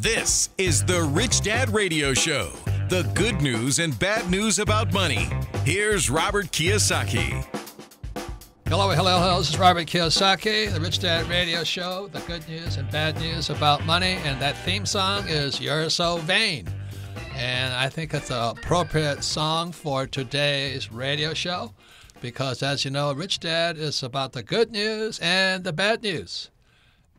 This is the Rich Dad Radio Show the good news and bad news about money. Here's Robert Kiyosaki. Hello, hello, hello. This is Robert Kiyosaki, the Rich Dad Radio Show, the good news and bad news about money. And that theme song is You're So Vain. And I think it's an appropriate song for today's radio show because, as you know, Rich Dad is about the good news and the bad news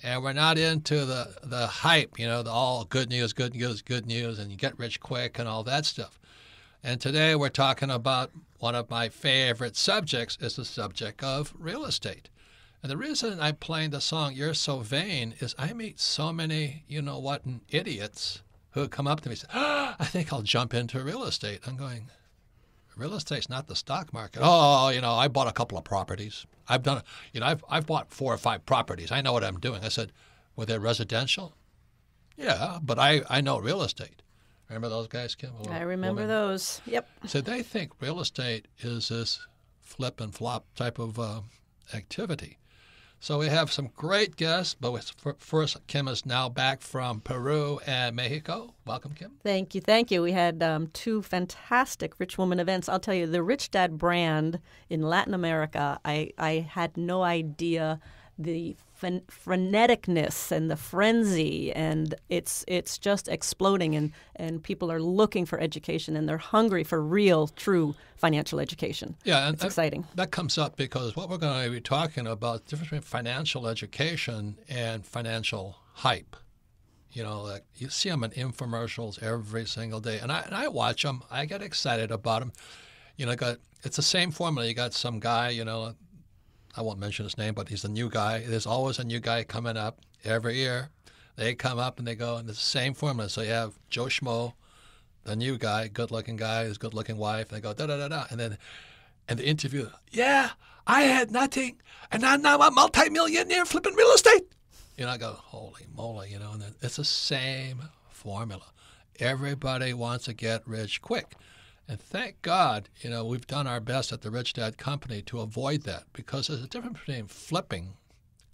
and we're not into the the hype, you know, the all good news, good news, good news, and you get rich quick and all that stuff. And today we're talking about one of my favorite subjects is the subject of real estate. And the reason I'm playing the song "You're So Vain" is I meet so many, you know what, idiots who come up to me and say, oh, "I think I'll jump into real estate." I'm going, real estate's not the stock market. Oh, you know, I bought a couple of properties. I've done, you know, I've, I've bought four or five properties. I know what I'm doing. I said, were they residential? Yeah, but I, I know real estate. Remember those guys, Kim? I remember woman? those. Yep. So they think real estate is this flip and flop type of uh, activity. So we have some great guests, but first, Kim is now back from Peru and Mexico. Welcome, Kim. Thank you. Thank you. We had um, two fantastic Rich Woman events. I'll tell you, the Rich Dad brand in Latin America, I, I had no idea the freneticness and the frenzy and it's it's just exploding and and people are looking for education and they're hungry for real true financial education. Yeah and it's that, exciting. that comes up because what we're going to be talking about the difference between financial education and financial hype. You know like you see them in infomercials every single day and i and i watch them i get excited about them you know got it's the same formula. You got some guy you know I won't mention his name, but he's a new guy. There's always a new guy coming up every year. They come up and they go, and it's the same formula. So you have Joe Schmo, the new guy, good-looking guy, his good-looking wife. And they go da da da da, and then, and the interview, yeah, I had nothing, and I'm now a multi-millionaire flipping real estate. You know, I go, holy moly, you know, and it's the same formula. Everybody wants to get rich quick. And thank God, you know, we've done our best at the Rich Dad Company to avoid that because there's a difference between flipping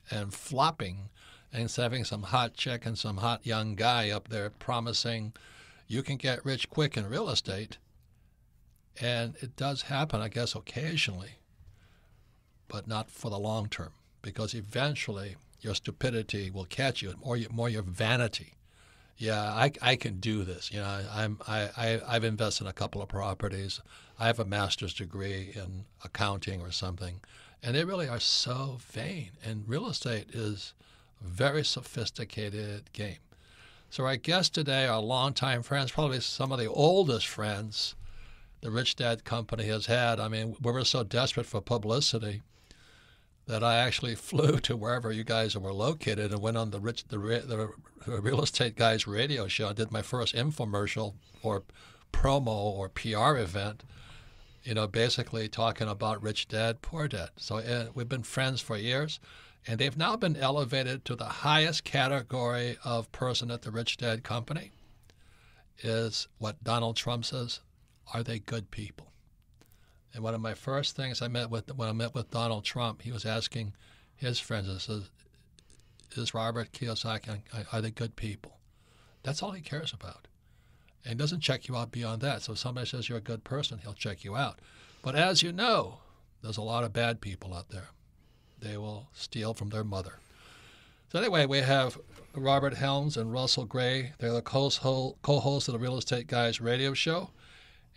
and flopping and having some hot chick and some hot young guy up there promising you can get rich quick in real estate. And it does happen, I guess, occasionally, but not for the long term because eventually your stupidity will catch you, more, more your vanity yeah, I, I can do this. You know, I'm I, I I've invested in a couple of properties. I have a master's degree in accounting or something, and they really are so vain. And real estate is a very sophisticated game. So our guests today are longtime friends, probably some of the oldest friends the Rich Dad Company has had. I mean, we were so desperate for publicity that I actually flew to wherever you guys were located and went on the rich the, the real estate guys radio show. I did my first infomercial or promo or PR event. You know, basically talking about rich dad, poor dad. So uh, we've been friends for years, and they've now been elevated to the highest category of person at the Rich Dad Company. Is what Donald Trump says: Are they good people? And one of my first things I met with when I met with Donald Trump, he was asking his friends, "Is is Robert Kiyosaki are they good people?" That's all he cares about, and he doesn't check you out beyond that. So if somebody says you're a good person, he'll check you out. But as you know, there's a lot of bad people out there. They will steal from their mother. So anyway, we have Robert Helms and Russell Gray. They're the co-hosts of the Real Estate Guys radio show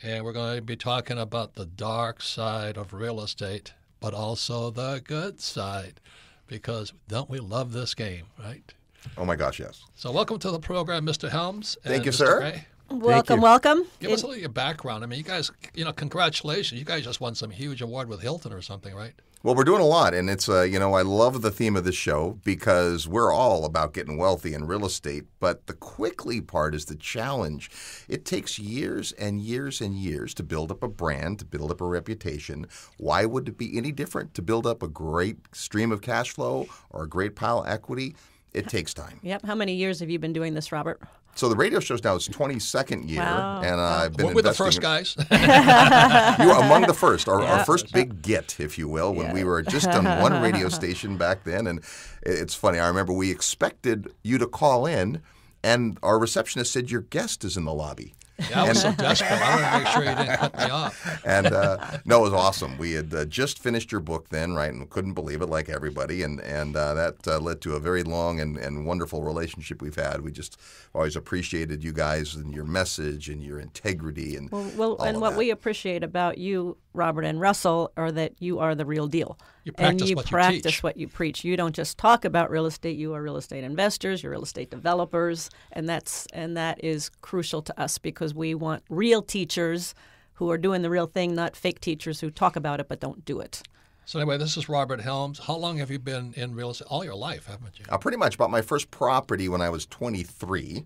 and we're going to be talking about the dark side of real estate, but also the good side, because don't we love this game, right? Oh my gosh, yes. So welcome to the program, Mr. Helms. Thank you, Mr. sir. Gray. Welcome, welcome. Give it, us a little your background. I mean, you guys, you know, congratulations. You guys just won some huge award with Hilton or something, right? Well, we're doing a lot, and it's uh, you know I love the theme of this show because we're all about getting wealthy in real estate, but the quickly part is the challenge. It takes years and years and years to build up a brand, to build up a reputation. Why would it be any different to build up a great stream of cash flow or a great pile of equity? It takes time. Yep. How many years have you been doing this, Robert? So the radio show's now its 22nd year, wow. and I've been. What were the first guys? you were among the first, our, yeah. our first big get, if you will, when yeah. we were just on one radio station back then. And it's funny. I remember we expected you to call in and our receptionist said your guest is in the lobby. Yeah, I was so desperate. I wanted to make sure you didn't cut me off. and uh, no, it was awesome. We had uh, just finished your book then, right, and couldn't believe it, like everybody, and and uh, that uh, led to a very long and, and wonderful relationship we've had. We just always appreciated you guys and your message and your integrity and Well, well all and of what that. we appreciate about you, Robert and Russell, are that you are the real deal. You and practice you what you practice teach. what you preach. You don't just talk about real estate. You are real estate investors. You're real estate developers, and that's and that is crucial to us because we want real teachers who are doing the real thing, not fake teachers who talk about it but don't do it. So anyway, this is Robert Helms. How long have you been in real estate? All your life, haven't you? Uh, pretty much bought my first property when I was 23.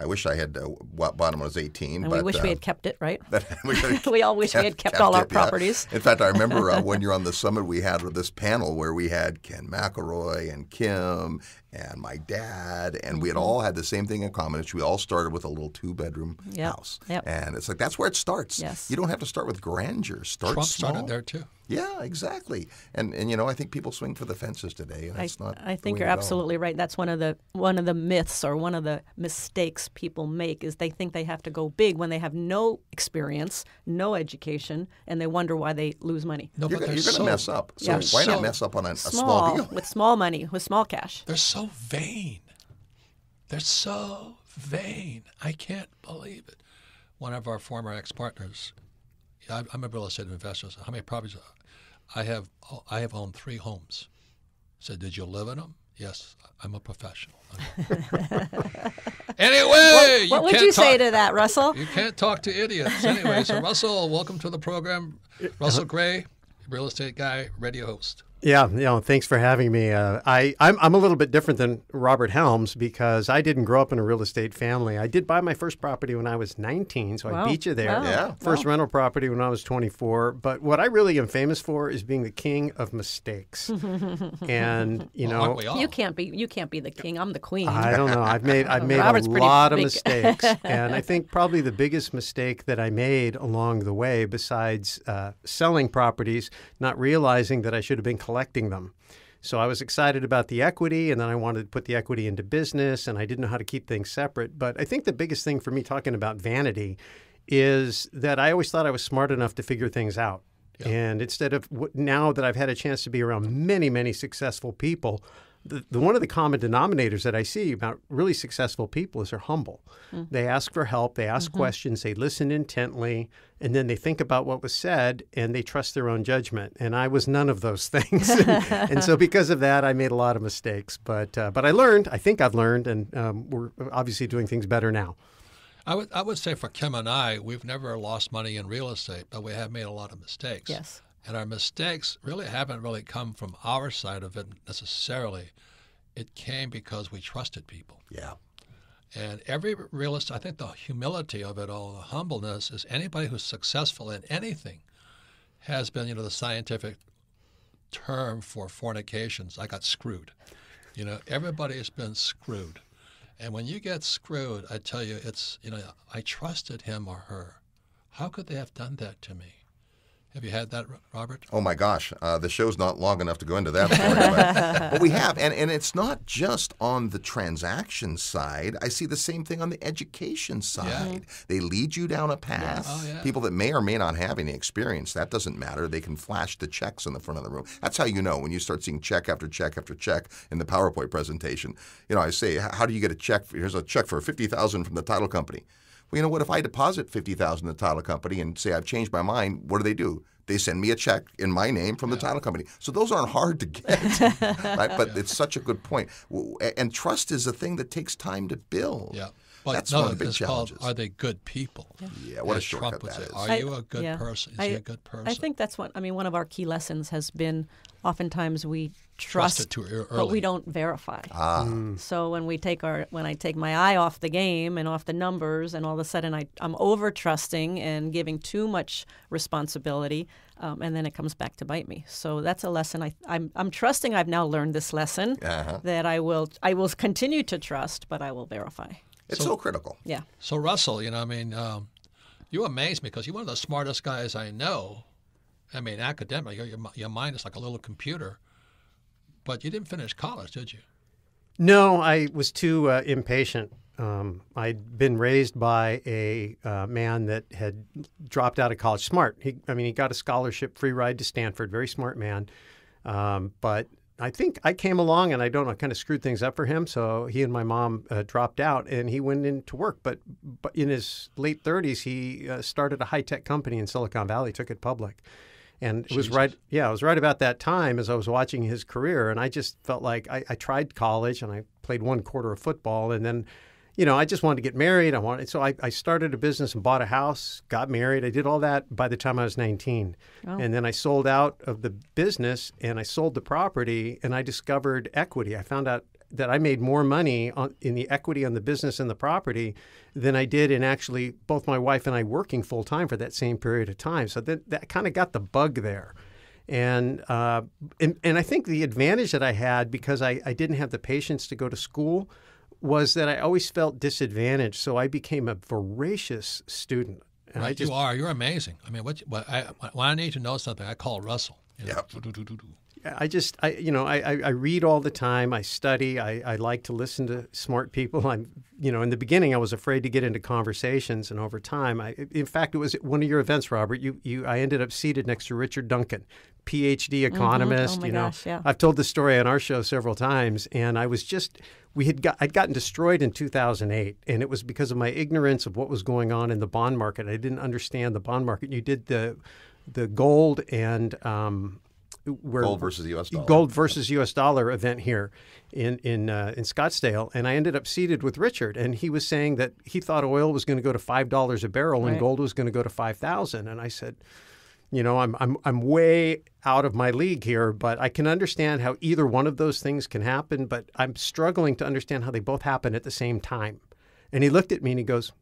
I wish I had uh, bought bought them when I was 18. And but, we wish uh, we had kept it, right? we We all wish we had kept all our it, yeah. properties. In fact, I remember uh, when you're on the summit, we had with this panel where we had Ken McElroy and Kim and my dad, and we Mm-hmm. had all had the same thing in common. It's we all started with a little two-bedroom Yep, house, yep. and it's like that's where it starts. Yes. You don't have to start with grandeur. Start Trump small. started there too. Yeah, exactly. And and you know, I think people swing for the fences today, and I, that's not. I think you're absolutely right. That's one of the one of the myths or one of the mistakes people make is they think they have to go big when they have no experience, no education, and they wonder why they lose money. No, You're, but gonna- they're you're going to so, mess up. So Yeah. why so not mess up on a, a small Small deal? with small money, with small cash. They're so vain. They're so vain. I can't believe it. One of our former ex-partners, I'm- I'm a real estate investor. So how many properties? I have. I have owned three homes. Said, did you live in them? Yes, I'm a professional. anyway, what would you say to that, Russell? You can't talk to idiots. Anyway, so Russell, welcome to the program. Russell Gray, real estate guy, radio host. Yeah, you know, thanks for having me. Uh, I, I'm, I'm a little bit different than Robert Helms because I didn't grow up in a real estate family. I did buy my first property when I was 19, so Wow. I beat you there. Wow. Yeah. First rental property when I was 24. But what I really am famous for is being the king of mistakes. and, you Well, know, aren't we all? You can't be you can't be the king. I'm the queen. I don't know. I've made I've made Robert's a pretty lot of mistakes, and I think probably the biggest mistake that I made along the way, besides uh, selling properties, not realizing that I should have been collecting them. So I was excited about the equity, and then I wanted to put the equity into business, and I didn't know how to keep things separate. But I think the biggest thing for me talking about vanity is that I always thought I was smart enough to figure things out. And instead of now that I've had a chance to be around many, many successful people, the, the one of the common denominators that I see about really successful people is they're humble. They ask for help, they ask questions, they listen intently, and then they think about what was said and they trust their own judgment. And I was none of those things, and so because of that, I made a lot of mistakes. But uh, but I learned. I think I've learned, and um, we're obviously doing things better now. I would I would say for Kim and I, we've never lost money in real estate, but we have made a lot of mistakes. Yes. And our mistakes really haven't really come from our side of it necessarily. It came because we trusted people. Yeah. And every realist, I think the humility of it all, the humbleness, is anybody who's successful in anything has been, you know, the scientific term for fornications. I got screwed. You know, everybody has been screwed. And when you get screwed, I tell you, it's, you know, I trusted him or her. How could they have done that to me? Have you had that, Robert? Oh my gosh, uh, the show's not long enough to go into that story, but, but we have, and, and it's not just on the transaction side. I see the same thing on the education side. They lead you down a path. Oh, yeah. People that may or may not have any experience, that doesn't matter. They can flash the checks in the front of the room. That's how you know when you start seeing check after check after check in the PowerPoint presentation. You know, I say, how do you get a check? Here's a check for fifty thousand from the title company. Well, you know what? If I deposit fifty thousand in the title company and say I've changed my mind, what do they do? They send me a check in my name from the title company. So those aren't hard to get, right? But it's such a good point. And trust is a thing that takes time to build. Yeah. But That's no, one of the big it's challenges. called, are they good people? Yeah, what a As Trump shortcut would that say, is. Are I- you a good yeah. person? Is I, he a good person? I think that's what I mean. One of our key lessons has been oftentimes we Trust trust, it too ear- but we don't verify. Ah, So when we take our when I take my eye off the game and off the numbers, and all of a sudden I I'm over trusting and giving too much responsibility, um, and then it comes back to bite me. So that's a lesson I I'm I'm trusting. I've now learned this lesson Uh-huh. that I will I will continue to trust, but I will verify. It's so, critical. Yeah. So Russell, you know, I mean, um, you amaze me because you're one of the smartest guys I know. I mean, academically, your, your your mind is like a little computer. But you didn't finish college, did you? No, I was too uh, impatient. Um, I'd been raised by a uh, man that had dropped out of college. Smart. He, I mean, he got a scholarship, free ride to Stanford. Very smart man. Um, but I think I came along and I don't know, kind of screwed things up for him. So he and my mom uh, dropped out and he went into work. But, but in his late 30s, he uh, started a high tech company in Silicon Valley, took it public. And it was right, yeah, it was right about that time as I was watching his career. And I just felt like I, I tried college and I played one quarter of football. And then, you know, I just wanted to get married. I wanted, so I, I started a business and bought a house, got married. I did all that by the time I was 19. Oh. And then I sold out of the business and I sold the property and I discovered equity. I found out that I made more money on, in the equity on the business and the property than I did in actually both my wife and I working full time for that same period of time. So that, that kind of got the bug there. And, uh, and, and I think the advantage that I had because I, I didn't have the patience to go to school was that I always felt disadvantaged. So I became a voracious student. And I Right, just you are. You're amazing. I mean, what, what I, when I need to know something, I call Russell. You know, Yep. do-do-do-do-do. I just, I, you know, I, I, I read all the time. I study. I, I like to listen to smart people. I'm, you know, in the beginning, I was afraid to get into conversations, and over time, I, in fact, it was at one of your events, Robert. You, you, I ended up seated next to Richard Duncan, PhD economist. Oh, my you know, gosh, yeah. I've told this story on our show several times, and I was just, we had got, I'd gotten destroyed in 2008, and it was because of my ignorance of what was going on in the bond market. I didn't understand the bond market. You did the, the gold and um, where Gold versus US dollar. gold versus U.S. dollar event here in in uh, in Scottsdale, and I ended up seated with Richard, and he was saying that he thought oil was going to go to five dollars a barrel and gold was going to go to five thousand, and I said. You know, I'm, I'm I'm way out of my league here, but I can understand how either one of those things can happen. But I'm struggling to understand how they both happen at the same time. And he looked at me and he goes,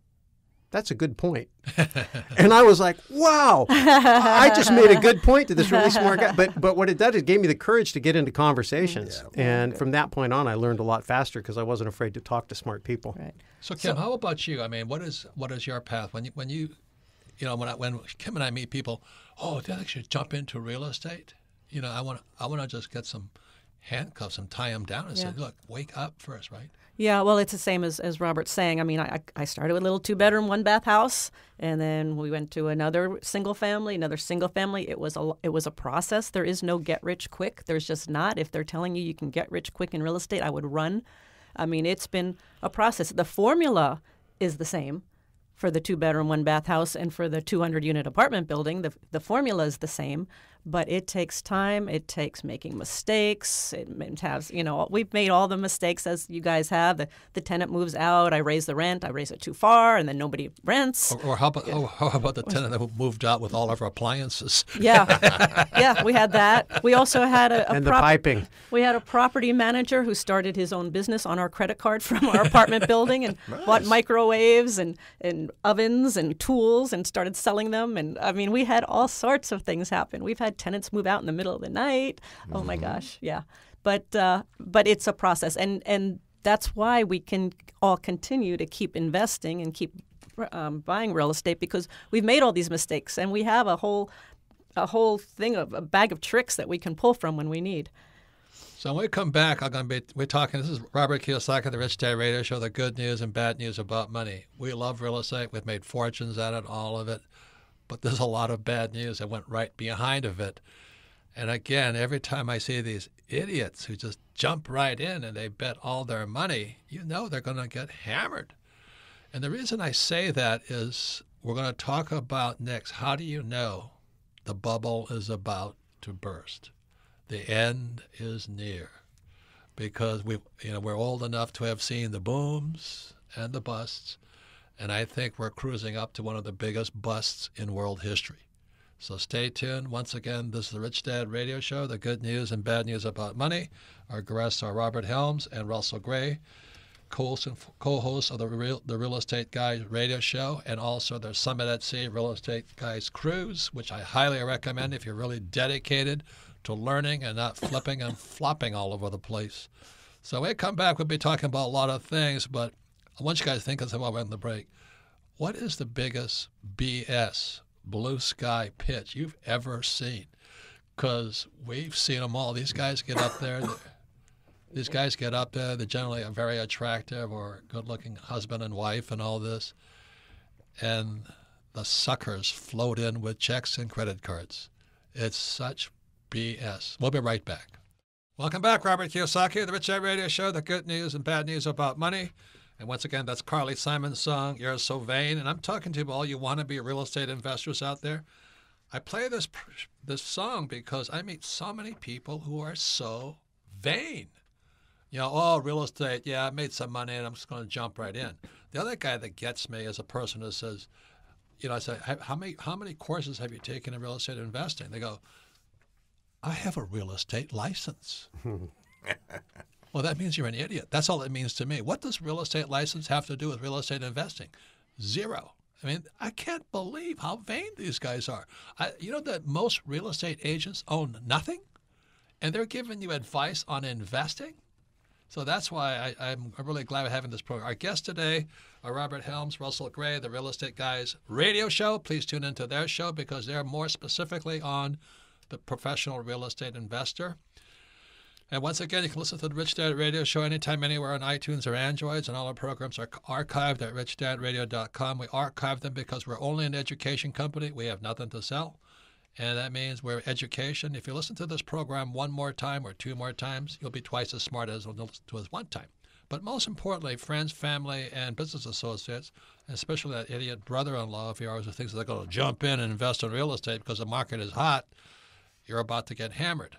"That's a good point." and I was like, "Wow, I just made a good point to this really smart guy." But but what it did, it gave me the courage to get into conversations, and from that point on, I learned a lot faster because I wasn't afraid to talk to smart people. Right. So Kim, how about you? I mean, what is what is your path when you when you, you know, when I, when Kim and I meet people, oh, they should jump into real estate. You know, I want I want to just get some handcuffs and tie them down and say, look, wake up first, right? Yeah, well, it's the same as, as Robert's saying. I mean, I, I started with a little two bedroom, one bath house, and then we went to another single family, another single family. It was a it was a process. There is no get rich quick. There's just not. If they're telling you you can get rich quick in real estate, I would run. I mean, it's been a process. The formula is the same for the two bedroom, one bath house and for the 200 unit apartment building. The, the formula is the same, but it takes time. It takes making mistakes. It m- has, you know, we've made all the mistakes as you guys have. The, the tenant moves out. I raise the rent. I raise it too far, and then nobody rents. Or, or how about oh, how about the tenant that moved out with all of our appliances? Yeah, yeah, we had that. We also had a, a And the piping. We had a property manager who started his own business on our credit card from our apartment building and bought microwaves and, and ovens and tools and started selling them. And I mean, we had all sorts of things happen. We've had tenants move out in the middle of the night. Oh my gosh, yeah. But uh, but it's a process, and and that's why we can all continue to keep investing and keep um, buying real estate because we've made all these mistakes and we have a whole a whole thing of a bag of tricks that we can pull from when we need. So when we come back, I'm going to be we're talking. This is Robert Kiyosaki, the Rich Dad Radio Show, the good news and bad news about money. We love real estate. We've made fortunes at it, all of it, but there's a lot of bad news that went right behind of it. And again, every time I see these idiots who just jump right in and they bet all their money, you know they're going to get hammered. And the reason I say that is we're going to talk about next how do you know the bubble is about to burst? The end is near because we you know we're old enough to have seen the booms and the busts and I think we're cruising up to one of the biggest busts in world history. So stay tuned. Once again, this is the Rich Dad Radio Show, the good news and bad news about money. Our guests are Robert Helms and Russell Gray, co-hosts of the Real, the Real Estate Guys Radio Show, and also their Summit at Sea Real Estate Guys Cruise, which I highly recommend if you're really dedicated to learning and not flipping and flopping all over the place. So we come back, we'll be talking about a lot of things, but I want you guys to think of something in the break. What is the biggest BS blue sky pitch you've ever seen? Because we've seen them all. These guys get up there. These guys get up there. They're generally a very attractive or good-looking husband and wife, and all this, and the suckers float in with checks and credit cards. It's such BS. We'll be right back. Welcome back, Robert Kiyosaki, the Rich Dad Radio Show, the good news and bad news about money. And once again, that's Carly Simon's song, You're So Vain. And I'm talking to you all you want to be real estate investors out there. I play this this song because I meet so many people who are so vain. You know, oh, real estate, yeah, I made some money and I'm just going to jump right in. The other guy that gets me is a person who says, you know, I say, how many how many courses have you taken in real estate investing? They go, I have a real estate license. well, that means you're an idiot. That's all it means to me. What does real estate license have to do with real estate investing? Zero. I mean, I can't believe how vain these guys are. I, you know that most real estate agents own nothing, and they're giving you advice on investing. So that's why I, am really glad we're having this program. Our guests today are Robert Helms, Russell Gray, the Real Estate Guys radio show. Please tune into their show because they're more specifically on the professional real estate investor. And once again, you can listen to the Rich Dad Radio Show anytime, anywhere on iTunes or Androids, and all our programs are archived at richdadradio.com. We archive them because we're only an education company. We have nothing to sell. And that means we're education. If you listen to this program one more time or two more times, you'll be twice as smart as listen to us one time. But most importantly, friends, family, and business associates, especially that idiot brother-in-law of yours who thinks they're going to jump in and invest in real estate because the market is hot, you're about to get hammered.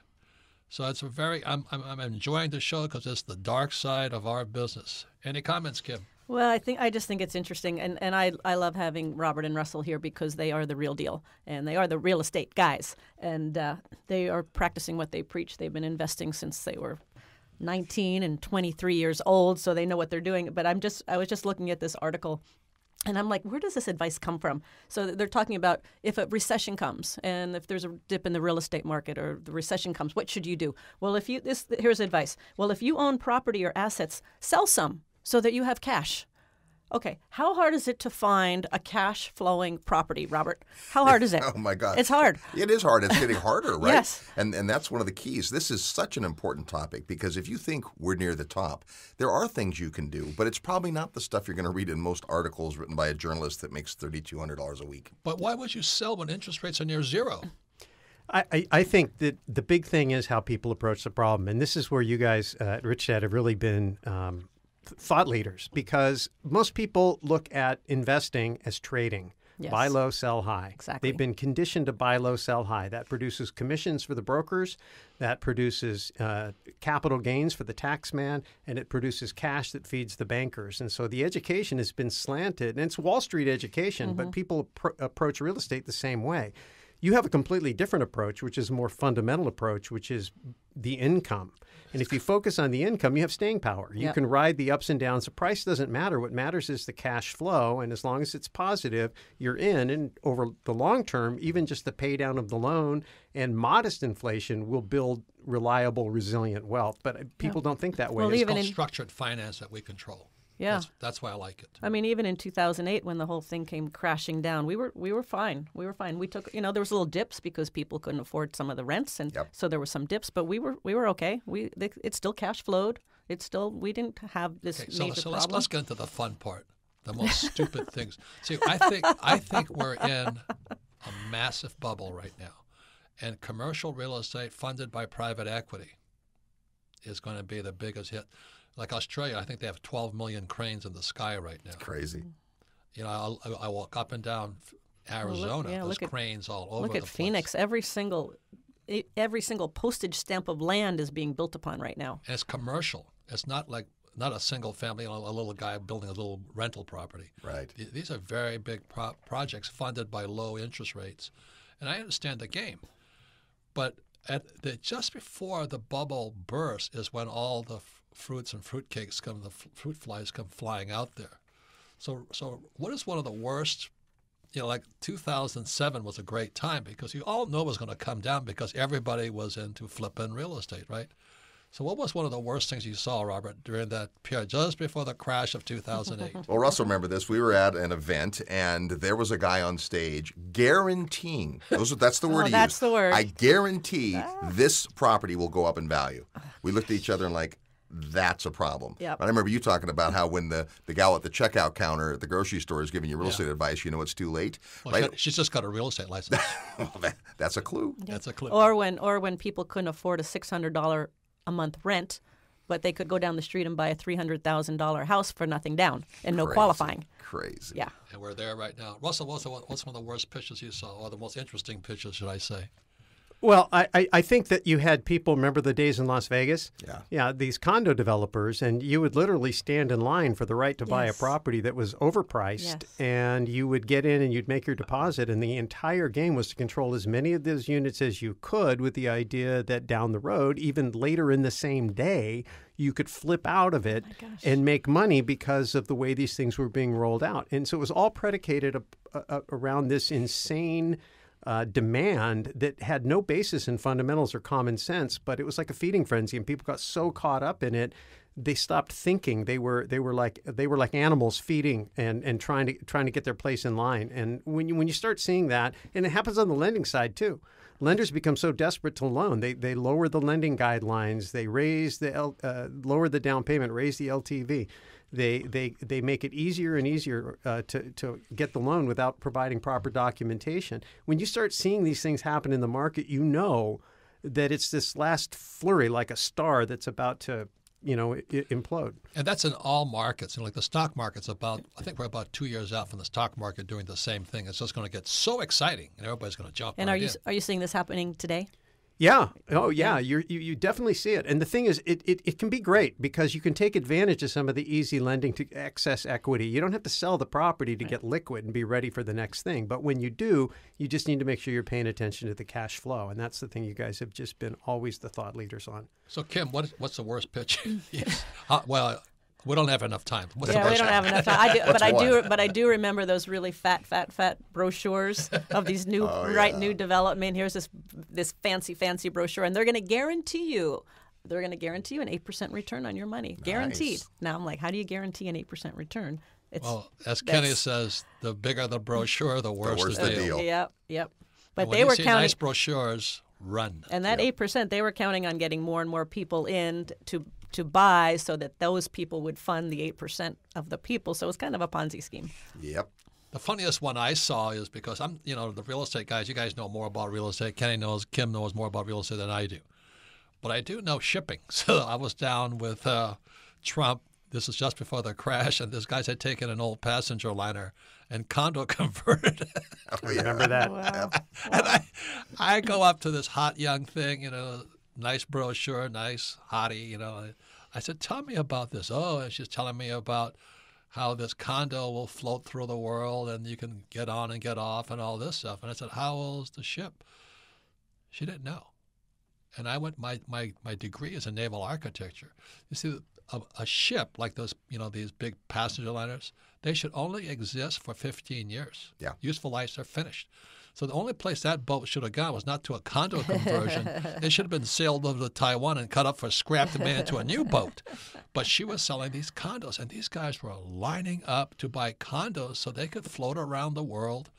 So it's a very, I'm, I'm, I'm enjoying the show because it's the dark side of our business. Any comments, Kim? Well, I think I just think it's interesting, and, and I I love having Robert and Russell here because they are the real deal, and they are the real estate guys, and uh, they are practicing what they preach. They've been investing since they were 19 and 23 years old, so they know what they're doing. But I'm just I was just looking at this article and I'm like, where does this advice come from? So they're talking about if a recession comes and if there's a dip in the real estate market or the recession comes, what should you do? Well, if you this here's advice. Well, if you own property or assets, sell some so that you have cash. Okay, how hard is it to find a cash flowing property, Robert? How hard is it? oh my God, it's hard. It is hard. It's getting harder, right? yes, and and that's one of the keys. This is such an important topic because if you think we're near the top, there are things you can do, but it's probably not the stuff you're going to read in most articles written by a journalist that makes thirty two hundred dollars a week. But why would you sell when interest rates are near zero? I, I think that the big thing is how people approach the problem. And this is where you guys uh, at Rich Dad have really been um, thought leaders because most people look at investing as trading. Yes. Buy low, sell high. Exactly. They've been conditioned to buy low, sell high. That produces commissions for the brokers, that produces uh, capital gains for the tax man, and it produces cash that feeds the bankers. And so the education has been slanted, and it's Wall Street education, mm-hmm. but people pr- approach real estate the same way. You have a completely different approach, which is a more fundamental approach, which is the income. And if you focus on the income, you have staying power. You yep. can ride the ups and downs. The price doesn't matter. What matters is the cash flow. And as long as it's positive, you're in. And over the long term, even just the pay down of the loan and modest inflation will build reliable, resilient wealth. But uh, people don't think that way. Well, it's even in structured finance that we control. Yeah, that's, that's, why I like it. I mean, even in 2008, when the whole thing came crashing down, we were we were fine. We were fine. We took, you know, there was little dips because people couldn't afford some of the rents, and yep. so there were some dips. But we were we were okay. We they, it still cash flowed. It still we didn't have this okay, so, major so problem. let's let's get into the fun part, the most stupid things. See, I think I think we're in a massive bubble right now, and commercial real estate funded by private equity is going to be the biggest hit like Australia, I think they have 12 million cranes in the sky right now. It's crazy. You know, I, I walk up and down Arizona. Well, look, yeah, There's look cranes at, all over. Look at Phoenix. Place. Every single, every single postage stamp of land is being built upon right now. And it's commercial. It's not like not a single family, a little guy building a little rental property. Right. These are very big pro- projects funded by low interest rates, and I understand the game, but at the, just before the bubble bursts is when all the f- fruits and fruitcakes come, the fruit flies come flying out there. So, so what is one of the worst? You know, like 2007 was a great time because you all know it was going to come down because everybody was into flipping real estate, right? So, what was one of the worst things you saw, Robert, during that period, just before the crash of 2008? well, Russell, remember this. We were at an event, and there was a guy on stage guaranteeing. Those, that's the oh, word oh, he that's used. the word. I guarantee ah. this property will go up in value. We looked at each other and like, that's a problem. Yep. I remember you talking about how when the, the gal at the checkout counter at the grocery store is giving you real estate advice, you know it's too late. Well, right? she- she's just got a real estate license. Well, that- that's a clue. That's a clue. Or when or when people couldn't afford a six hundred dollar a month rent, but they could go down the street and buy a three hundred thousand dollar house for nothing down and no Crazy. qualifying. Crazy. Yeah. and we're there right now. Russell, what's, the, what's one of the worst pitches you saw, or the most interesting pitches, should I say? Well, I, I, I think that you had people remember the days in Las Vegas? Yeah. Yeah, these condo developers, and you would literally stand in line for the right to buy a property that was overpriced. Yes. And you would get in and you'd make your deposit, and the entire game was to control as many of those units as you could with the idea that down the road, even later in the same day, you could flip out of it and make money because of the way these things were being rolled out. And so it was all predicated up, uh, around this insane uh, demand that had no basis in fundamentals or common sense, but it was like a feeding frenzy, and people got so caught up in it, they stopped thinking. They were they were like they were like animals feeding and, and trying to trying to get their place in line. And when you when you start seeing that, and it happens on the lending side too. Lenders become so desperate to loan, they they lower the lending guidelines, they raise the L, uh, lower the down payment, raise the LTV. They, they, they make it easier and easier uh, to, to get the loan without providing proper documentation. When you start seeing these things happen in the market, you know that it's this last flurry, like a star that's about to, you know, i- i- implode. And that's in all markets. And like the stock market's about, I think we're about two years out from the stock market doing the same thing. It's just going to get so exciting, and everybody's going to jump. And right are you in. are you seeing this happening today? Yeah. Oh, yeah. You're, you you definitely see it. And the thing is, it, it, it can be great because you can take advantage of some of the easy lending to excess equity. You don't have to sell the property to get liquid and be ready for the next thing. But when you do, you just need to make sure you're paying attention to the cash flow. And that's the thing you guys have just been always the thought leaders on. So, Kim, what is, what's the worst pitch? yes. uh, well, we don't have enough time. What's Yeah, we don't have enough time. I do, but I one? do, but I do remember those really fat, fat, fat brochures of these new, oh, right, new development. Here's this this fancy, fancy brochure, and they're going to guarantee you, they're going to guarantee you an eight percent return on your money, guaranteed. Now I'm like, how do you guarantee an eight percent return? It's Well, as Kenny says, the bigger the brochure, the worse worse the the deal. deal. Yep, yep. But And when they you were see counting, nice brochures. Run. and that eight percent, they were counting on getting more and more people in to to buy, so that those people would fund the eight percent of the people. So it's kind of a Ponzi scheme. Yep. The funniest one I saw is because I'm, you know, the real estate guys. You guys know more about real estate. Kenny knows, Kim knows more about real estate than I do. But I do know shipping. So I was down with uh, Trump. This is just before the crash, and this guys had taken an old passenger liner and condo converted. Oh, yeah. Remember that? and I, I go up to this hot young thing, you know, nice brochure, nice hottie, you know. I said, "Tell me about this." Oh, and she's telling me about how this condo will float through the world and you can get on and get off and all this stuff. And I said, "How old's the ship?" She didn't know. And I went. My my my degree is in naval architecture. You see, a, a ship like those, you know, these big passenger liners, they should only exist for 15 years. Yeah. Useful lives are finished. So the only place that boat should have gone was not to a condo conversion. it should have been sailed over to Taiwan and cut up for scrap to made into a new boat. But she was selling these condos, and these guys were lining up to buy condos so they could float around the world.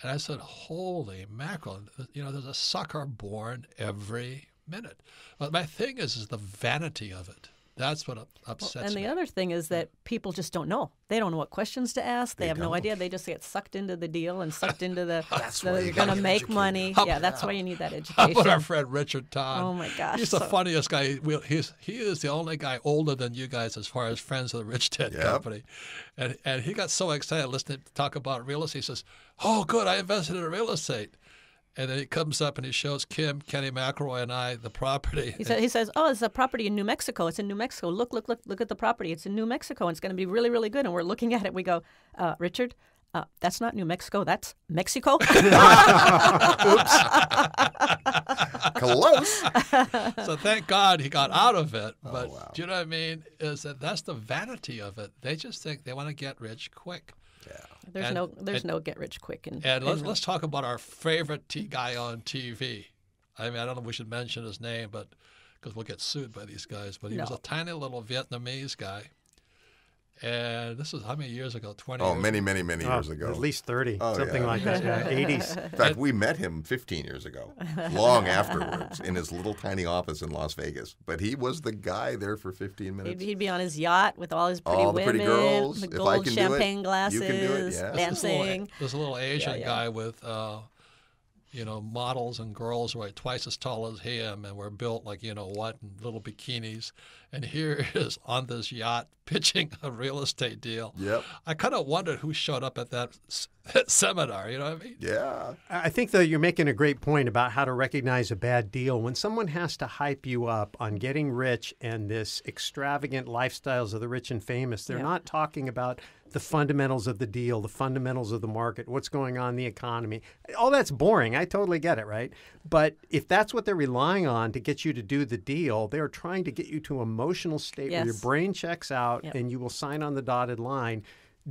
And I said, "Holy mackerel! You know, there's a sucker born every minute." But my thing is, is the vanity of it. That's what upsets me. and the me. other thing is that people just don't know. They don't know what questions to ask. They, have no don't. idea. They just get sucked into the deal and sucked into the. That's the you you're going to make educated. money. Yeah, that's why you need that education. How about our friend Richard Todd? Oh, my gosh, he's the so- funniest guy. We- He's he is the only guy older than you guys as far as friends of the Rich Dad Yep. Company, and and he got so excited listening to talk about real estate. He says, "Oh, good, I invested in real estate." And then he comes up and he shows Kim, Kenny McElroy, and I the property. He, sa- he says, "Oh, it's a property in New Mexico. It's in New Mexico. Look, look, look, look at the property. It's in New Mexico, and it's going to be really, really good." And we're looking at it. We go, uh, "Richard, uh, that's not New Mexico. That's Mexico." Oops. Close. so thank God he got out of it. Oh, But do you know what I mean? Is that that's the vanity of it? They just think they want to get rich quick. There's And- no, there's and- no get rich quick. In, And let's in- let's talk about our favorite t- guy on TV. I mean, I don't know if we should mention his name, but because we'll get sued by these guys. But he was a tiny little Vietnamese guy, And this was how many years ago? 20 Oh, years many, many, many Oh, years ago. At least 30, Oh, something yeah. like that. Yeah, 80s. In fact, we met him 15 years ago, long afterwards, in his little tiny office in Las Vegas. But he was the guy there for 15 He'd, minutes. he'd be on his yacht with all his pretty All the pretty girls. the If I gold can do it, champagne you glasses, can do it, yeah. This little, this little Asian yeah. guy with, uh, you know, models and girls who are twice as tall as him and were built like, you know what, in little bikinis. And here is on this yacht pitching a real estate deal. Yep. I kind of wondered who showed up at that s- seminar. You know what I mean? Yeah. I think, though, you're making a great point about how to recognize a bad deal. When someone has to hype you up on getting rich and this extravagant lifestyles of the rich and famous, they're Yeah. not talking about the fundamentals of the deal, the fundamentals of the market, what's going on in the economy. All that's boring. I totally get it, right? But if that's what they're relying on to get you to do the deal, they're trying to get you to an emotional state where your brain checks out Yep. and you will sign on the dotted line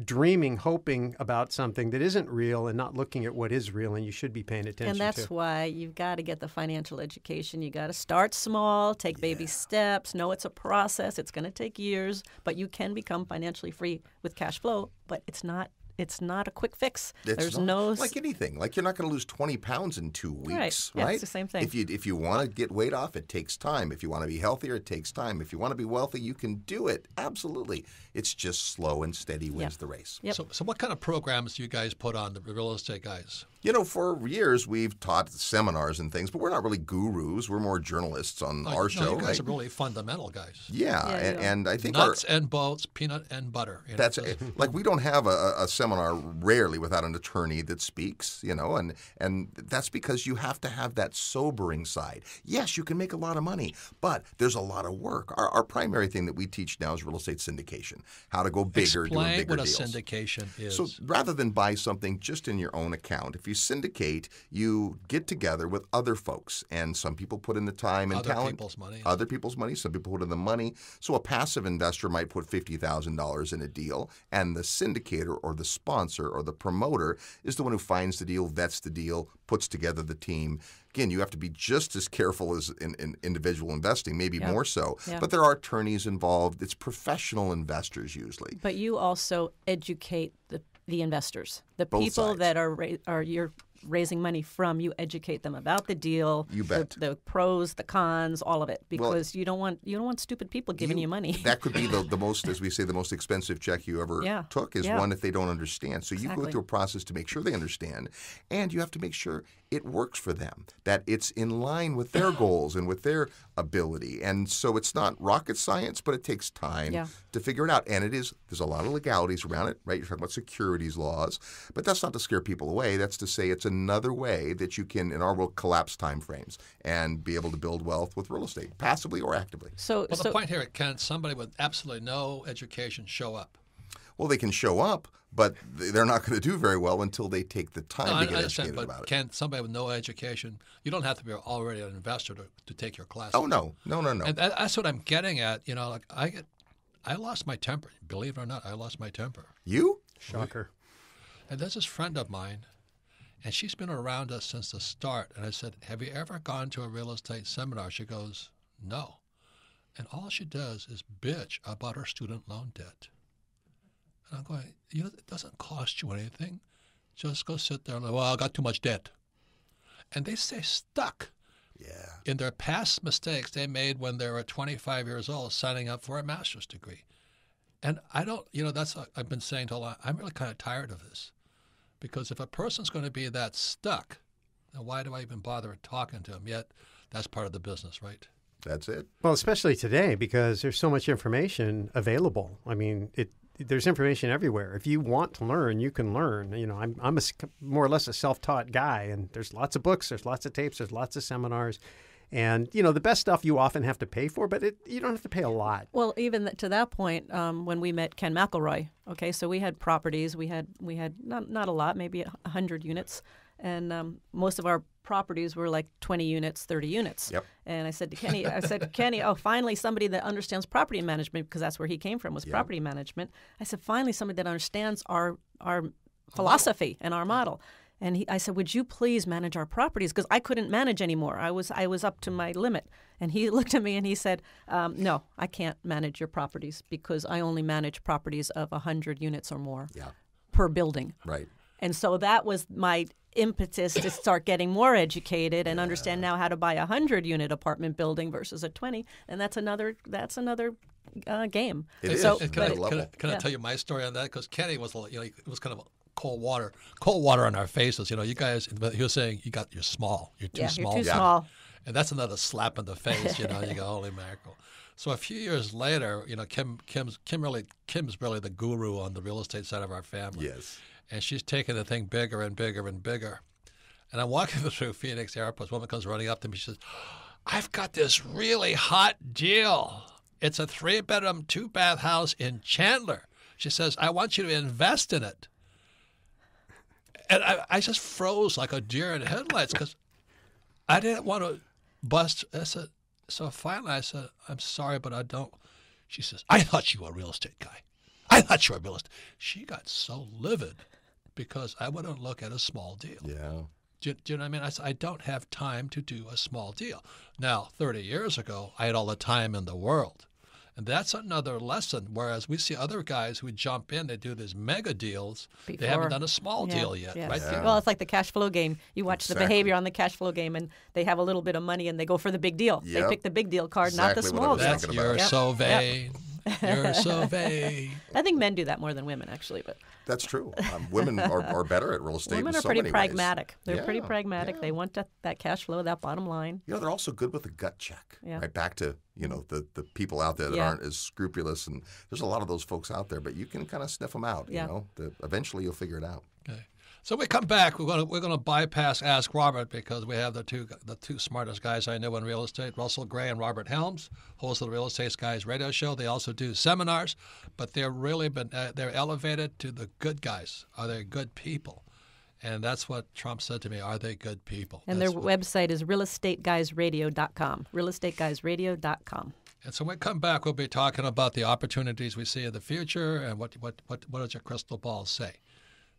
dreaming, hoping about something that isn't real and not looking at what is real and you should be paying attention And that's to. why you've got to get the financial education. You got to start small, take baby steps. Know it's a process. It's going to take years, but you can become financially free with cash flow. But it's not. It's not a quick fix. It's There's not- no. like anything. Like you're not going to lose 20 pounds in two weeks, Yeah, right? it's the same thing. If you if you want to get weight off, it takes time. If you want to be healthier, it takes time. If you want to be wealthy, you can do it. Absolutely. It's just slow and steady wins Yep. the race. Yep. So, so what kind of programs do you guys put on the real estate guys? You know, for years we've taught seminars and things, but we're not really gurus. We're more journalists on No, our no, show. you guys right? are really fundamental guys. yeah, Yeah, and, and I think our, Nuts and bolts, peanut and butter. you know, That's just- like we don't have a, a seminar rarely without an attorney that speaks, you know, and and that's because you have to have that sobering side. Yes, you can make a lot of money, but there's a lot of work. Our, our primary thing that we teach now is real estate syndication, how to go bigger, doing Explain bigger what a deals. syndication is. So rather than buy something just in your own account, if you syndicate, you get together with other folks, and some people put in the time and Other talent. people's money. Other people's money. Some people put in the money. So a passive investor might put fifty thousand dollars in a deal, and the syndicator or the sponsor or the promoter is the one who finds the deal, vets the deal, puts together the team. Again, you have to be just as careful as in, in individual investing, maybe Yeah. more so. Yeah. But there are attorneys involved. It's professional investors usually. But you also educate the the investors, the Both people sides. that are ra- are you're raising money from. You educate them about the deal, You the- bet. the, pros, the cons, all of it, because you don't want you don't want stupid people giving you, money. that could be the, the most, as we say, the most expensive check you ever Yeah. took is Yeah. one if they don't understand. So you go through a process to make sure they understand, and you have to make sure it works for them, that it's in line with their goals and with their ability. And so it's not rocket science, but it takes time Yeah. to figure it out. And it is, there's a lot of legalities around it, right? You're talking about securities laws, but that's not to scare people away. That's to say it's another way that you can, in our world, collapse time frames and be able to build wealth with real estate, passively or actively. so well, so the point here, can somebody with absolutely no education show up? Well, they can show up, but they're not going to do very well until they take the time No, to get understand, educated but about it. can somebody with no education? You don't have to be already an investor to, to take your class. Oh no, no, no, no. And that's what I'm getting at. You know, like I get, I lost my temper. Believe it or not, I lost my temper. you? Shocker. And there's this friend of mine, and she's been around us since the start. And I said, Have you ever gone to a real estate seminar? She goes, No. And all she does is bitch about her student loan debt. And I'm going, you know, it doesn't cost you anything. Just go sit there and, well, I got too much debt. And they stay stuck Yeah. in their past mistakes they made when they were 25 years old signing up for a master's degree. And I don't, you know, that's what I've been saying to a lot. I'm really kind of tired of this because if a person's going to be that stuck, then why do I even bother talking to them? Yet that's part of the business, right? That's it. Well, especially today because there's so much information available. I mean, it there's information everywhere. If you want to learn, you can learn. You know, I'm I'm a more or less a self-taught guy, and there's lots of books, there's lots of tapes, there's lots of seminars, and you know, the best stuff you often have to pay for, but it, you don't have to pay a lot. Well, even to that point, um, when we met Ken McElroy, okay, so we had properties. We had we had not not a lot, maybe hundred units, and um, most of our properties were like twenty units, thirty units. Yep. And I said to Kenny, I said, Kenny, oh, finally somebody that understands property management because that's where he came from was property management. I said, finally somebody that understands our our philosophy and our model. And he, I said, "Would you please manage our properties?" Because I couldn't manage anymore. I was I was up to my limit. And he looked at me and he said, um, "No, I can't manage your properties because I only manage properties of hundred units or more Yeah. per building." Right. And so that was my impetus to start getting more educated and understand now how to buy a hundred unit apartment building versus a twenty. And that's another that's another uh, game. It so, is. Can, I, can, I, can I tell you my story on that? Because Kenny was, a little- you know, it was kind of cold water, cold water on our faces. You know, you guys. But he was saying you got you're small, you're too yeah, small, you're too small. and that's another slap in the face. You know, you go holy mackerel. So a few years later, you know, Kim, Kim's, Kim really, Kim's really the guru on the real estate side of our family. Yes. And she's taking the thing bigger and bigger and bigger. And I'm walking through Phoenix Airport. This woman comes running up to me. She says, I've got this really hot deal. It's a three bedroom, two bath house in Chandler. She says, I want you to invest in it. And I, I just froze like a deer in headlights because I didn't want to bust. I said, so finally I said, I'm sorry, but I don't. She says, I thought you were a real estate guy. I thought you were a real estate. She got so livid because I wouldn't look at a small deal. Yeah. Do, you- do you know what I mean? I I don't have time to do a small deal. Now, 30 years ago, I had all the time in the world. And that's another lesson. Whereas we see other guys who jump in, they do these mega deals. They haven't done a small Yeah, deal yet, yes. right? Yeah. Well, it's like the cash flow game. You watch the behavior on the cash flow game, and they have a little bit of money, and they go for the big deal. Yep. They pick the big deal card, not the Exactly what I small deal. That's you're. Yep. so Yep. Vain. You're so vain. I think men do that more than women, actually. But That's true. Um, women are, are better at real estate. women in are so pretty many ways. pragmatic. They're pretty pragmatic. yeah. They want that, that cash flow, that bottom line. You know, they're also good with a gut check. Yeah. Right back to you know the the people out there that Yeah. aren't as scrupulous, and there's a lot of those folks out there. But you can kind of sniff them out. Yeah. You know, the, eventually you'll figure it out. Okay. So we come back. We're gonna we're gonna bypass Ask Robert because we have the two the two smartest guys I know in real estate, Russell Gray and Robert Helms, hosts of the Real Estate Guys radio show. They also do seminars, but they're really been uh, they're elevated to the good guys. Are they good people? And that's what Trump said to me. Are they good people? And That's their what- website is realestateguysradio.com. Realestateguysradio.com. And so when we come back, we'll be talking about the opportunities we see in the future and what, what, what, what does your crystal ball say.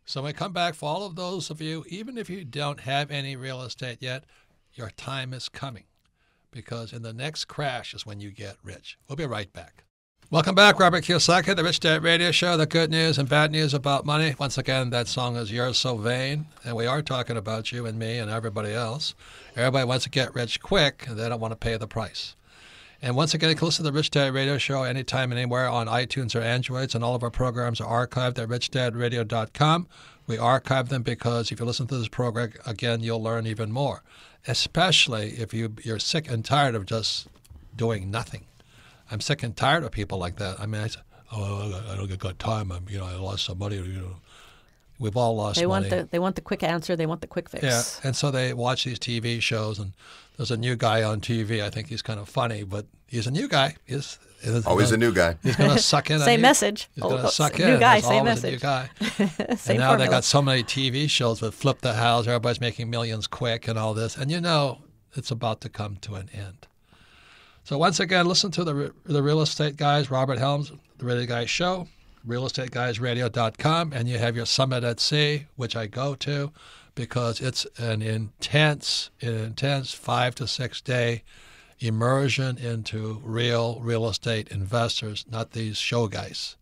So when we come back, for all of those of you, even if you don't have any real estate yet, your time is coming because in the next crash is when you get rich. We'll be right back. Welcome back, Robert Kiyosaki, the Rich Dad Radio Show, the good news and bad news about money. Once again, that song is You're So Vain, and we are talking about you and me and everybody else. Everybody wants to get rich quick, and they don't want to pay the price. And once again, you can listen to the Rich Dad Radio Show anytime and anywhere on iTunes or Androids, and all of our programs are archived at richdadradio.com. We archive them because if you listen to this program again, you'll learn even more, especially if you, you're sick and tired of just doing nothing. I'm sick and tired of people like that. I mean, I say, oh, I don't get got time. I'm, you know, I lost some money. You know, we've all lost They money. want the they want the quick answer. They want the quick fix. Yeah, and so they watch these TV shows, and there's a new guy on TV. I think he's kind of funny, but he's a new guy. He's, he's oh, Always a new guy. He's going to suck in. Same he- message. He's Oh, going to suck new in. guy, There's same always a new message. guy. Same and now they got so many TV shows with flip the house. Everybody's making millions quick and all this, and you know it's about to come to an end. So once again, listen to the the real estate guys, Robert Helms, the Real Estate Guys Show, realestateguysradio.com, and you have your summit at sea, which I go to because it's an intense, intense five to six day immersion into real real estate investors, not these show guys.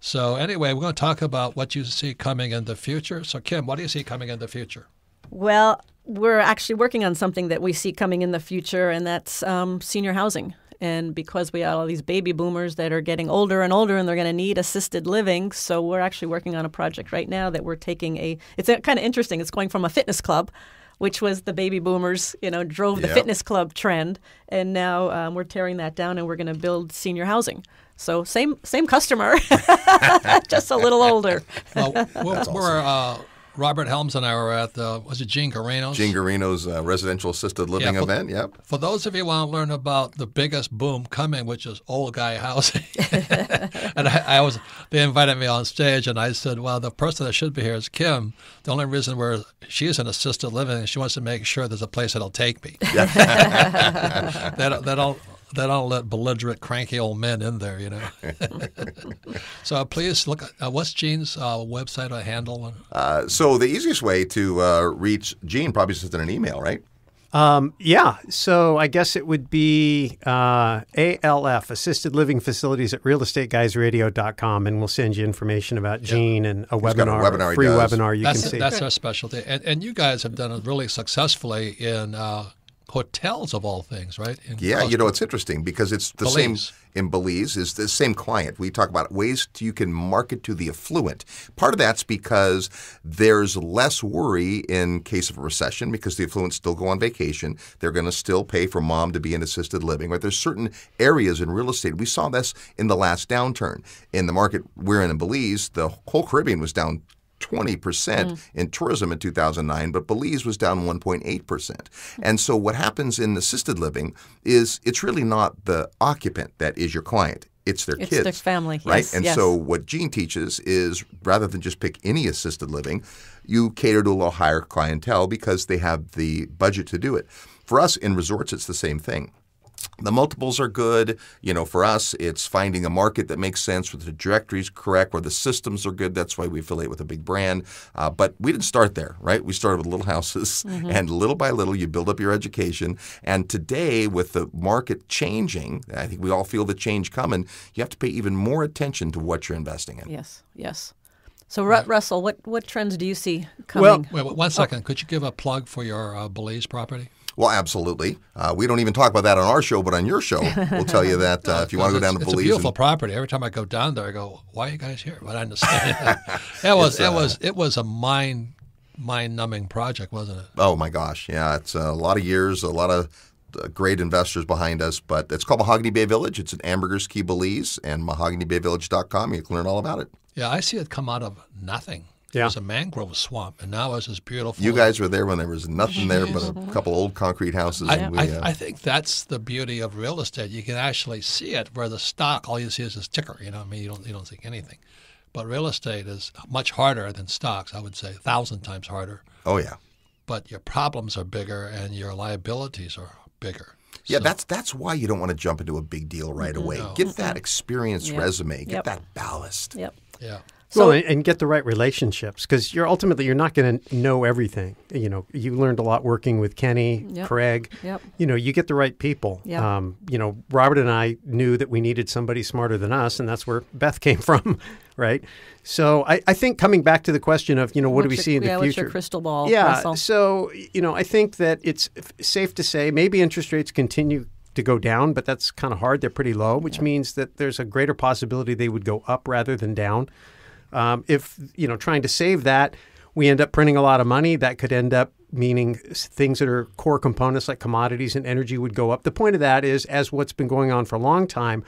So anyway, we're going to talk about what you see coming in the future. So Kim, what do you see coming in the future? Well, we're actually working on something that we see coming in the future, and that's um, senior housing. And because we have all these baby boomers that are getting older and older, and they're going to need assisted living, so we're actually working on a project right now that we're taking a. It's kind of interesting. It's going from a fitness club, which was the baby boomers, you know, drove the Yep. fitness club trend, and now um, we're tearing that down, and we're going to build senior housing. So same same customer, just a little older. Well, we're, we're uh, Robert Helms and I were at the was it Gene Guarino's? Gene Guarino's uh, residential assisted living Yeah, for- event. Yep. For those of you who want to learn about the biggest boom coming, which is old guy housing, and I, I was they invited me on stage, and I said, "Well, the person that should be here is Kim. The only reason we're she's in assisted living, and she wants to make sure there's a place that'll take me. they don't, they don't let belligerent, cranky old men in there, you know. so please look. Uh, what's Gene's uh, website or handle? Uh, so the easiest way to uh, reach Gene probably is just in an email, right? Um, yeah, so I guess it would be uh, ALF, Assisted Living Facilities at realestateguysradio.com, and we'll send you information about Gene and a got a webinar, webinar free does. webinar you That's can see. that's our specialty, and and you guys have done it really successfully in uh, hotels of all things, right? In Yeah, Costa- you know it's interesting because it's the Belize. same in Belize is the same client. We talk about ways to, you can market to the affluent. Part of that's because there's less worry in case of a recession because the affluent still go on vacation. They're going to still pay for mom to be in assisted living. Right? There's certain areas in real estate. We saw this in the last downturn in the market we're in in Belize. The whole Caribbean was down 20% mm. in tourism in 2009, but Belize was down 1.8%. And so what happens in assisted living is it's really not the occupant that is your client. It's their It's kids. their family, Right? yes, and yes. so what Gene teaches is rather than just pick any assisted living, you cater to a little higher clientele because they have the budget to do it. For us in resorts, it's the same thing. The multiples are good. You know, for us, it's finding a market that makes sense, where the trajectory's correct, where the systems are good. That's why we affiliate with a big brand. Uh, but we didn't start there, right? We started with little houses, and little by little, you build up your education. And today, with the market changing, I think we all feel the change coming. You have to pay even more attention to what you're investing in. Yes, yes. So, Ru- Russell, what, what trends do you see Well- coming? Wait, wait, one second. Could you give a plug for your uh, Belize property? Well, absolutely. Uh, we don't even talk about that on our show, but on your show, we'll tell you that uh, if you want to go down to Belize. it's a beautiful and- property. Every time I go down there, I go, "Why are you guys here?" But I understand. it was it was it was a mind mind numbing project, wasn't it? Oh my gosh, yeah, it's a lot of years, a lot of uh, great investors behind us. But it's called Mahogany Bay Village. It's in Ambergris Caye, Belize, and mahoganybayvillage.com. You can learn all about it. Yeah, I see it come out of nothing. Yeah. It was a mangrove swamp, and now it's this beautiful. You guys were there when there was nothing there but a couple old concrete houses. I, and we, I, uh, I think that's the beauty of real estate. You can actually see it where the stock, all you see is this ticker. You know, I mean, you don't you don't see anything. But real estate is much harder than stocks. I would say a thousand times harder. oh yeah, But your problems are bigger and your liabilities are bigger. yeah. That's that's why you don't want to jump into a big deal right away. Get that experience Yep. resume. Get Yep. that ballast. Yep. Yeah. Well, and, get the right relationships because you're ultimately you're not going to know everything. You know, you learned a lot working with Kenny, Yep. Craig. Yep. You know, you get the right people. Yep. Um, you know, Robert and I knew that we needed somebody smarter than us, and that's where Beth came from, right? So I, I think coming back to the question of you know what do we What's see your- in the future? what's your crystal ball, Yeah. Russell? So you know, I think that it's safe to say maybe interest rates continue to go down, but that's kind of hard. They're pretty low, which means that there's a greater possibility they would go up rather than down. Um, if you know, trying to save that, we end up printing a lot of money. That could end up meaning things that are core components like commodities and energy would go up. The point of that is, as what's been going on for a long time,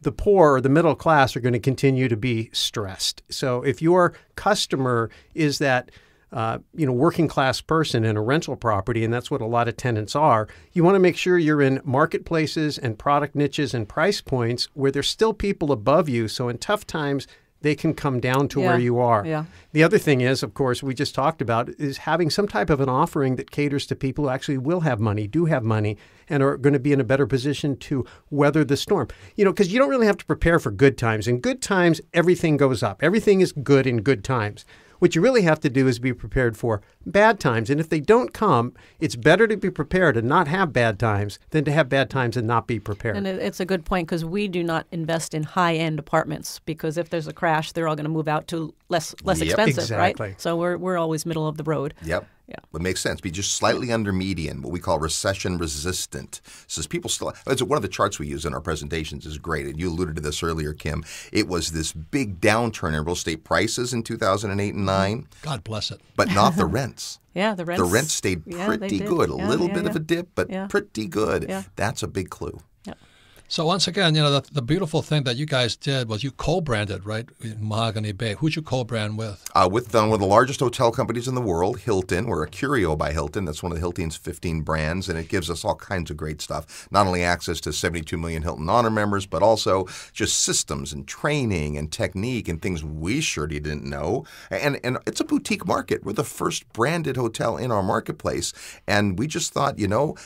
the poor or the middle class are going to continue to be stressed. So if your customer is that uh, you know working class person in a rental property, and that's what a lot of tenants are, you want to make sure you're in marketplaces and product niches and price points where there's still people above you. So in tough times, they can come down to Yeah, where you are. yeah. The other thing is, of course, we just talked about is having some type of an offering that caters to people who actually will have money, do have money, and are going to be in a better position to weather the storm. You know, because you don't really have to prepare for good times. In good times, everything goes up. Everything is good in good times. What you really have to do is be prepared for bad times. And if they don't come, it's better to be prepared and not have bad times than to have bad times and not be prepared. And it's a good point because we do not invest in high end apartments because if there's a crash, they're all going to move out to less less Yep. expensive, Exactly. right? So we're we're always middle of the road. Yep. Yeah. It makes sense. Be just slightly under median, what we call recession resistant. Says people still. It's one of the charts we use in our presentations is great, and you alluded to this earlier, Kim. It was this big downturn in real estate prices in 2008 and mm-hmm. nine, God bless it. but not the rents. Yeah, the rents. The rents stayed pretty did. good. A little yeah, bit of a dip, but Yeah. pretty good. Yeah. That's a big clue. So once again, you know, the, the beautiful thing that you guys did was you co-branded, right, Mahogany Bay. Who'd you co-brand with? Uh, with uh, one of the largest hotel companies in the world, Hilton. We're a Curio by Hilton. That's one of Hilton's 15 brands, and it gives us all kinds of great stuff. Not only access to 72 million Hilton Honor members, but also just systems and training and technique and things we surely didn't know. And and it's a boutique market. We're the first branded hotel in our marketplace, and we just thought, you know,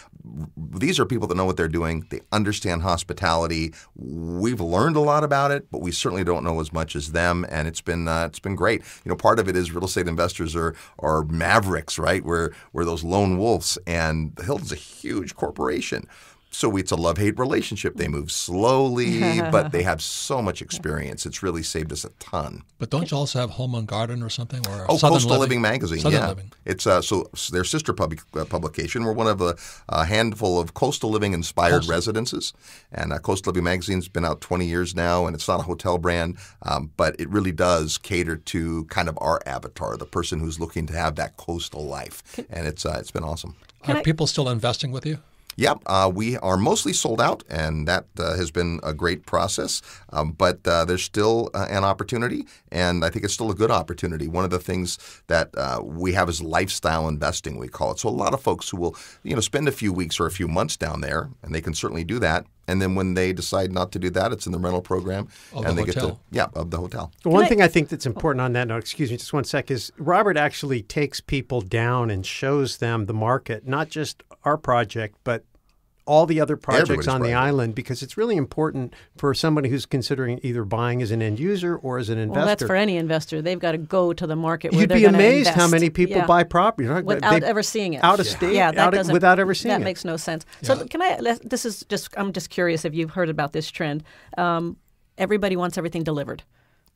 these are people that know what they're doing. They understand hospitality. We've learned a lot about it, but we certainly don't know as much as them, and it's been uh, it's been great. You know, part of it is real estate investors are are mavericks, right? We're we're those lone wolves, and Hilton's a huge corporation. So it's a love hate relationship. They move slowly, but they have so much experience. It's really saved us a ton. But don't you also have Home and Garden or something? Or Oh, Southern Coastal Living, magazine. Southern yeah, Living. it's uh, so so their sister pub- uh, publication. We're one of a, a handful of coastal living inspired residences, and uh, Coastal Living magazine's been out 20 years now, and it's not a hotel brand, um, but it really does cater to kind of our avatar, the person who's looking to have that coastal life, and it's uh, it's been awesome. Are I- people still investing with you? Yep, uh, we are mostly sold out, and that uh, has been a great process. Um, but uh, there's still uh, an opportunity, and I think it's still a good opportunity. One of the things that uh, we have is lifestyle investing, we call it. So a lot of folks who will, you know, spend a few weeks or a few months down there, and they can certainly do that. And then when they decide not to do that, it's in the rental program, Of and the they get to yeah of the hotel. The one I- thing I think that's important on that note, excuse me, just one sec, is Robert actually takes people down and shows them the market, not just our project, but all the other projects Everybody's on the island, because it's really important for somebody who's considering either buying as an end user or as an investor. Well, that's for any investor. They've got to go to the market where You'd they're be gonna amazed how many people Yeah. buy property right? without They- ever seeing it. out of state, Yeah, that out of- doesn't, without ever seeing that it. That makes no sense. So can I? This is just. I'm just curious if you've heard about this trend. Um, everybody wants everything delivered,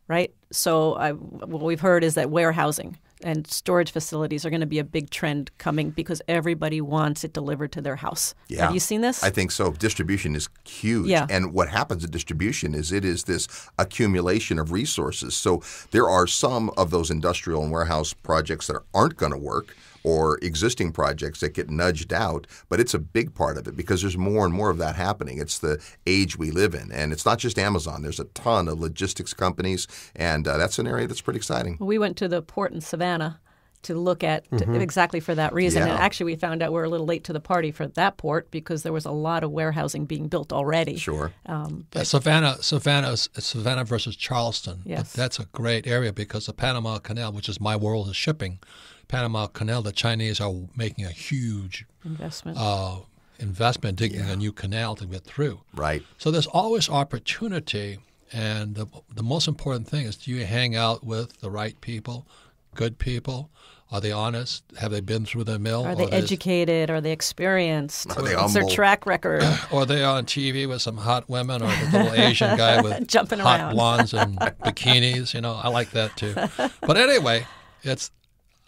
right? So I, what we've heard is that warehousing and storage facilities are going to be a big trend coming because everybody wants it delivered to their house. Yeah. Have you seen this? I think so. Distribution is huge. Yeah. And what happens at distribution is it is this accumulation of resources. So there are some of those industrial and warehouse projects that aren't going to work or existing projects that get nudged out, but it's a big part of it because there's more and more of that happening. It's the age we live in. And it's not just Amazon, there's a ton of logistics companies, and uh, that's an area that's pretty exciting. We went to the port in Savannah to look at to, exactly for that reason. Yeah. And actually, we found out we are a little late to the party for that port because there was a lot of warehousing being built already. Sure. Yeah, Savannah, Savannah, Savannah versus Charleston. Yes. But that's a great area because the Panama Canal, which is my world of shipping, Panama Canal, the Chinese are making a huge Investment. uh, investment digging a new canal to get through. Right. So there's always opportunity, and the, the most important thing is do you hang out with the right people, good people? Are they honest? Have they been through the mill? are Or they educated? Are they experienced? Are they What's their track record? Or are they on TV with some hot women, or the little Asian guy with Jumping hot around. blondes and bikinis? You know, I like that too. But anyway, it's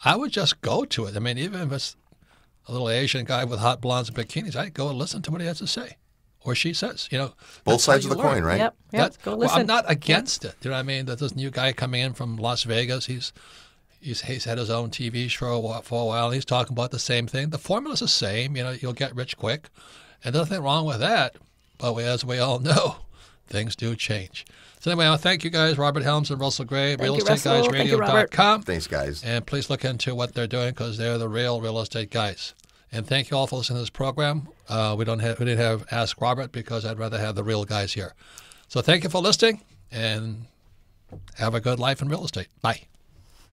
I would just go to it. I mean, even if it's a little Asian guy with hot blondes and bikinis, I'd go and listen to what he has to say, or she says. You know, Both sides of the learn. coin, right? Yep. Yep. That- Go well. I'm not against it. You know what I mean? That this new guy coming in from Las Vegas, he's he's he's had his own TV show for a while. And He's talking about the same thing. The formula's the same. You know, you'll get rich quick, and there's nothing wrong with that. But we, as we all know, things do change. So anyway, I thank you guys, Robert Helms and Russell Gray, Thank you, Russell. Thank you, Robert. realestateguysradio.com. Thanks, guys. And please look into what they're doing because they're the real real estate guys. And thank you all for listening to this program. Uh, we don't have we didn't have Ask Robert because I'd rather have the real guys here. So thank you for listening and have a good life in real estate. Bye.